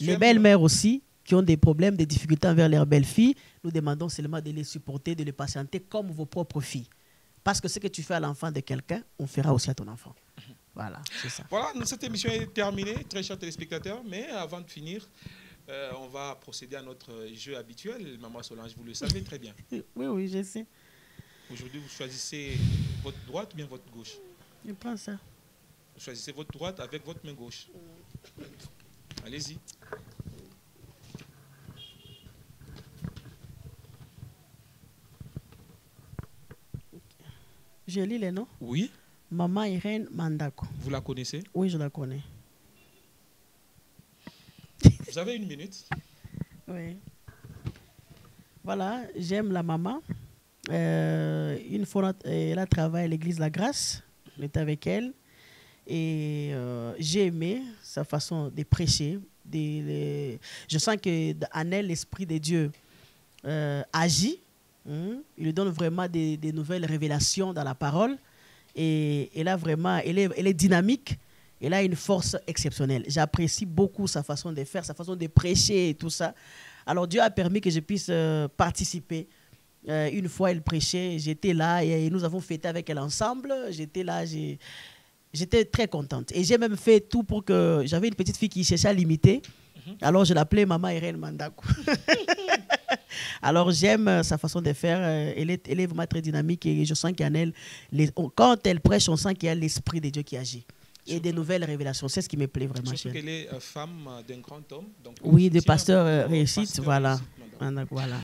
Les belles-mères aussi, qui ont des problèmes, des difficultés envers leurs belles-filles, nous demandons seulement de les supporter, de les patienter comme vos propres filles. Parce que ce que tu fais à l'enfant de quelqu'un, on fera aussi à ton enfant. Voilà, c'est ça. Voilà, cette émission est terminée, très chers téléspectateurs. Mais avant de finir, euh, on va procéder à notre jeu habituel. Maman Solange, vous le savez très bien. Oui, oui, je sais. Aujourd'hui, vous choisissez votre droite ou bien votre gauche? Je prends ça. Vous choisissez votre droite avec votre main gauche. Allez-y. Je lis les noms Oui. Maman Irène Mandako. Vous la connaissez? Oui, je la connais. Vous avez une minute? Oui. Voilà, j'aime la maman. Euh, une fois, elle a travaillé à l'église La Grâce. On était avec elle. Et euh, j'ai aimé sa façon de prêcher. Je sens qu'en elle, l'Esprit de Dieu euh, agit. Hein. il lui donne vraiment des, nouvelles révélations dans la parole. Et elle, a vraiment, elle, est, elle est dynamique. Elle a une force exceptionnelle. J'apprécie beaucoup sa façon de faire, sa façon de prêcher et tout ça. Alors Dieu a permis que je puisse euh, participer. Une fois, elle prêchait, j'étais là et, nous avons fêté avec elle ensemble. J'étais là, j'étais très contente. Et j'ai même fait tout pour que... J'avais une petite fille qui cherchait à l'imiter. Alors je l'appelais Maman Irène Mandaku. Alors j'aime sa façon de faire. Elle est, elle est vraiment très dynamique et je sens qu'en elle, les, quand elle prêche, on sent qu'il y a l'Esprit de Dieu qui agit et des nouvelles révélations. C'est ce qui me plaît vraiment. Surtout qu'elle est femme d'un grand homme. Donc oui, de pasteur euh, réussite, voilà. voilà.